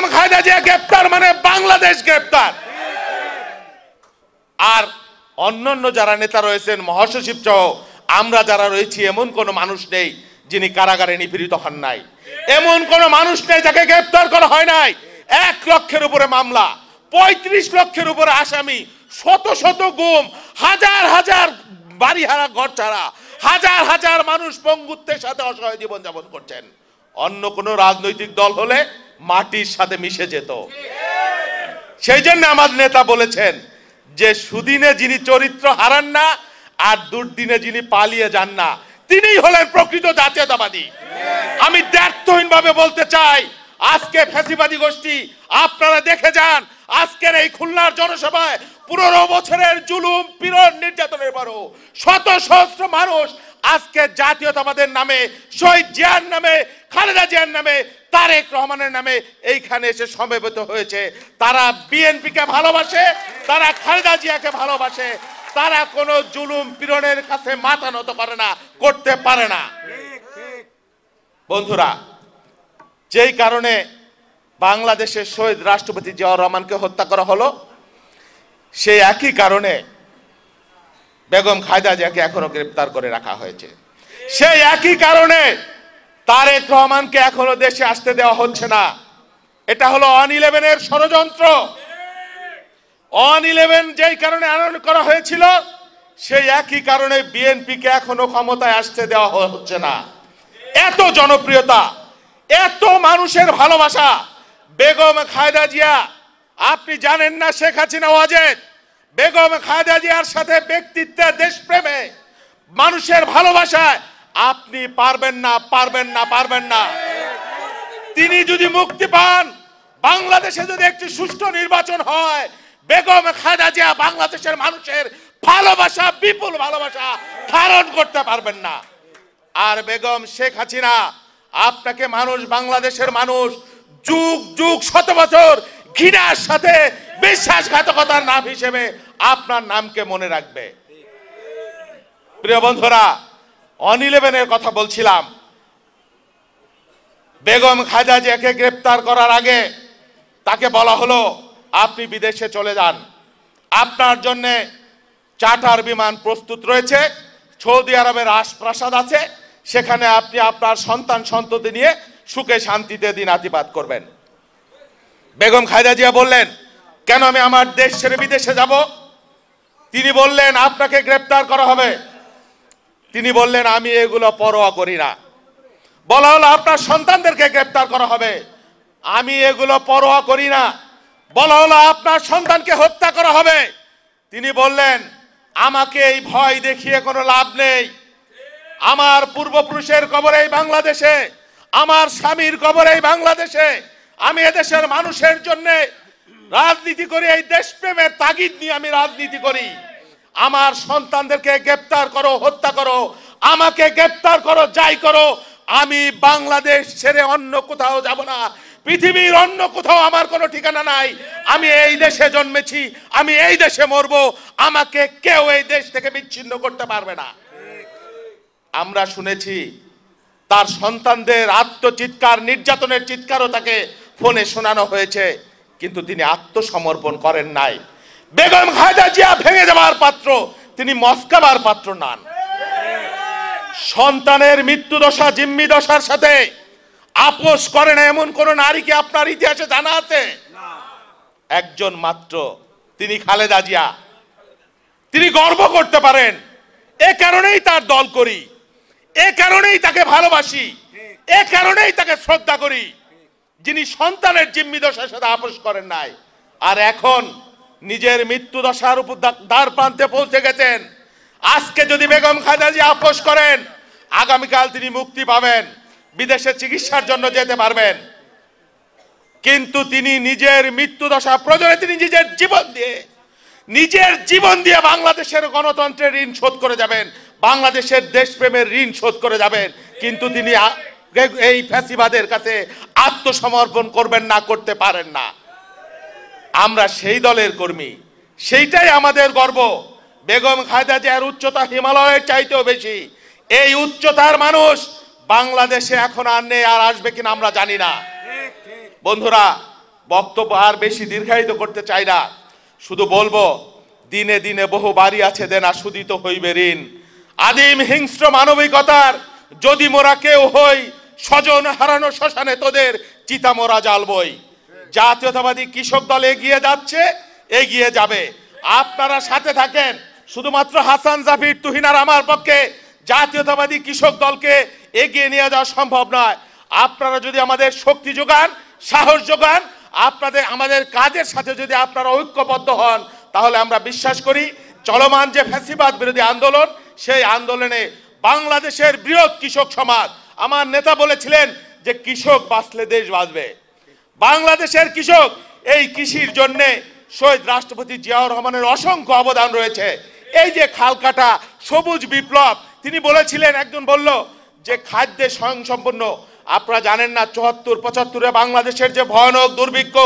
বেগম খালেদা জিয়া গ্রেপ্তার মানে বাংলাদেশ গ্রেপ্তার। আর অন্যান্য যারা নেতা রয়েছেন, মহাসচিব সহ, আমরা যারা রয়েছি, এমন কোনো মানুষ নেই যিনি কারাগারে নিপীড়িত হন নাই। এমন কোনো মানুষ নেই যাকে গ্রেপ্তার করা হয় নাই। এক লক্ষের উপরে মামলা, পঁয়ত্রিশ লক্ষের উপরে আসামি, শত শত গুম, হাজার হাজার বাড়িহারা ঘর ছাড়া, হাজার হাজার মানুষ পঙ্গুত্বের সাথে অসহায় জীবন যাপন করছেন। অন্য কোনো রাজনৈতিক দল হলে মাটির সাথে মিশে যেত। সেই জন্য আমার নেতা বলেছেন যে, সুদিনে যিনি চরিত্র হারান না, আর দুর্দিনে যিনি পালিয়ে যান না তিনি হলেন প্রকৃত জাতীয়তাবাদী। আমি দ্ব্যর্থহীন ভাবে বলতে চাই আজকে ফ্যাসিবাদী গোষ্ঠী, আপনারা দেখে যান, আজকের এই খুলনার জনসভায় পনেরো বছরের জুলুম, পীড়ন, নির্যাতনের পরও শত সহস্র মানুষ আজকে জাতীয়তাবাদের নামে, শহীদ জিয়ার নামে, খালেদা জিয়ার নামে, তারেক রহমানের নামে এইখানে এসে সমবেত হয়েছে। তারা বিএনপিকে ভালোবাসে, তারা খালেদা জিয়াকে ভালোবাসে, তারা কোনো জুলুম, পীড়নের কাছে মাথা নত করে না, করতে পারে না। বন্ধুরা, যেই কারণে বাংলাদেশের শহীদ রাষ্ট্রপতি জিয়াউর রহমানকে হত্যা করা হলো সেই একই কারণে বেগম খায়দা জিয়াকে এখনও গ্রেপ্তার করে রাখা হয়েছে। সেই একই কারণে তারেক রহমানকে এখনও দেশে আসতে দেওয়া হচ্ছে না। এটা হলো অন ইলেভেনের ষড়যন্ত্র। অন ইলেভেন যেই কারণে আনয়ন করা হয়েছিল, সেই একই কারণে বিএনপিকে এখনও ক্ষমতায় আসতে দেওয়া হচ্ছে না। এত জনপ্রিয়তা, এত মানুষের ভালোবাসা বেগম খায়দা জিয়া আপনি জানেন না শেখ হাসিনা ওয়াজেদ? বেগম খায়দা জিয়ার সাথে ব্যক্তিত্বে দেশপ্রেমে, মানুষের ভালোবাসায়। আপনি পারবেন না পারবেন না পারবেন না। তিনি যদি মুক্তি পান, বাংলাদেশে যদি একটি সুষ্ঠু নির্বাচন হয়, বেগম খায়দা জিয়া বাংলাদেশের মানুষের ভালোবাসা, বিপুল ভালোবাসা ধারণ করতে পারবেন না। আর বেগম শেখ হাসিনা, আপনাকে মানুষ, বাংলাদেশের মানুষ, যুগ যুগ, শত বছর ঘৃণার সাথে বিশ্বাসঘাতকতার নাম হিসেবে আপনার নামকে মনে রাখবে। প্রিয় বন্ধুরা অন ইলেভেনের কথা বলছিলাম। বেগম খাজা জিয়াকে গ্রেপ্তার করার আগে তাকে বলা হলো, আপনি বিদেশে চলে যান। আপনার জন্য চার্টার বিমান প্রস্তুত রয়েছে, সৌদি আরবের রাজপ্রাসাদ আছে, সেখানে আপনি আপনার সন্তান সন্ততি নিয়ে সুখে শান্তিতে দিন আতিপাত করবেন। বেগম খায়দা জিয়া বললেন, কেন আমি আমার দেশ ছেড়ে বিদেশে যাব? তিনি বললেন, আপনাকে গ্রেপ্তার করা হবে। তিনি বললেন, আমি এগুলো পরোয়া করি না। বলা হলো, আপনার সন্তানদেরকে গ্রেপ্তার করা হবে। আমি এগুলো পরোয়া করি না। বলা হলো, আপনার সন্তানকে হত্যা করা হবে। তিনি বললেন, আমাকে এই ভয় দেখিয়ে কোনো লাভ নেই। আমার পূর্বপুরুষের কবর এই বাংলাদেশে, আমার স্বামীর কবর এই বাংলাদেশে আমি এদেশের মানুষের জন্য রাজনীতি করি, এই দেশপ্রেমের তাগিদ নিয়ে আমি রাজনীতি করি। আমার সন্তানদেরকে গ্রেপ্তার করো, হত্যা করো, আমাকে গ্রেপ্তার করো, যাই করো, আমি বাংলাদেশ ছেড়ে অন্য কোথাও যাব না। পৃথিবীর অন্য কোথাও আমার কোনো ঠিকানা নাই। আমি এই দেশে জন্মেছি, আমি এই দেশে মরবো, আমাকে কেউ এই দেশ থেকে বিচ্ছিন্ন করতে পারবে না। আমরা শুনেছি, তার সন্তানদের আত্মচিৎকার, নির্যাতনের চিৎকারও তাকে ফোনে শোনানো হয়েছে, কিন্তু তিনি আত্মসমর্পণ করেন নাই। বেগম খায়দা জিয়া ভেঙে যাওয়ার পাত্র, তিনি মস্কাবার পাত্র নান। সন্তানের মৃত্যু দশা জিম্মি দশার সাথে আপোষ করে না এমন কোন নারীকে আপনার ইতিহাসে জানা আছে? একজন মাত্র, তিনি খালেদা জিয়া। তিনি গর্ব করতে পারেন, এ কারণেই তার দল করি, এ কারণেই তাকে ভালোবাসি, এ কারণেই তাকে শ্রদ্ধা করি। যিনি সন্তানের জিম্মি দশার সাথে আপোষ করেন নাই, আর এখন নিজের মৃত্যু দশার উপর দ্বার প্রান্তে পৌঁছে গেছেন। আজকে যদি বেগম খালেদা আপোষ করেন, আগামীকাল তিনি মুক্তি পাবেন, বিদেশে চিকিৎসার জন্য যেতে পারবেন। কিন্তু তিনি নিজের মৃত্যু দশা প্রয়োজনে তিনি নিজের জীবন দিয়ে, নিজের জীবন দিয়ে বাংলাদেশের গণতন্ত্রের ঋণ শোধ করে যাবেন, বাংলাদেশের দেশপ্রেমের ঋণ শোধ করে যাবেন। কিন্তু তিনি এই ফ্যাসিবাদের কাছে আত্মসমর্পণ করবেন না, করতে পারেন না। আমরা সেই দলের কর্মী। সেইটাই আমাদের গর্ব। বেগম খায়দা জিয়ার উচ্চতা হিমালয়ের চাইতেও বেশি। এই উচ্চতার মানুষ বাংলাদেশে এখন আর নেই, আর আসবে কিনা আমরা জানি না। বন্ধুরা, বক্তব্য আর বেশি দীর্ঘায়িত করতে চাই না। শুধু বলব, দিনে দিনে বহু বাড়ি আছে দেনা, সুদিত হইবে ঋণ। আদিম হিংস্র মানবিকতার যদি মোরা কেউ হই স্বজন হারানো শ্মশানে তোদের চিতা মোরা জ্বালবই জাতীয়তাবাদী কৃষক দল এগিয়ে যাচ্ছে, এগিয়ে যাবে। আপনারা সাথে থাকেন, শুধুমাত্র হাসান, জাফির তুহিনার আমার পক্ষে জাতীয়তাবাদী কৃষক দলকে এগিয়ে নিয়ে যাওয়া সম্ভব নয়। আপনারা যদি আমাদের শক্তি যোগান, সাহস যোগান, আপনাদের, আমাদের কাজের সাথে যদি আপনারা ঐক্যবদ্ধ হন, তাহলে আমরা বিশ্বাস করি চলমান যে ফ্যাসিবাদ বিরোধী আন্দোলন, সেই আন্দোলনে বাংলাদেশের বৃহৎ কৃষক সমাজ আমার নেতা বলেছিলেন যে কৃষক বাঁচলে দেশ বাঁচবে। বাংলাদেশের কৃষক, এই কৃষির জন্যে শহীদ রাষ্ট্রপতি জিয়াউর রহমানের অসংখ্য অবদান রয়েছে। এই যে খালকাটা সবুজ বিপ্লব, তিনি বলেছিলেন, একজন বলল যে খাদ্যে স্বয়ংসম্পূর্ণ। আপনারা জানেন না, চুয়াত্তর, পঁচাত্তরে বাংলাদেশের যে ভয়ানক দুর্ভিক্ষ,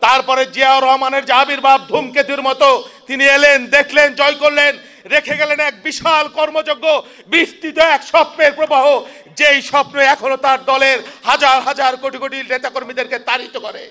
তারপরে জিয়াউর রহমানের যে আবির্ভাব ধূমকেতুর মতো তিনি এলেন, দেখলেন, জয় করলেন। রেখে গেলেন এক বিশাল কর্মযজ্ঞ, বিস্তৃত এক স্বপ্নের প্রবাহ, যেই স্বপ্ন এখনও তার দলের হাজার হাজার কোটি কোটি নেতাকর্মীদেরকে তাড়িত করে।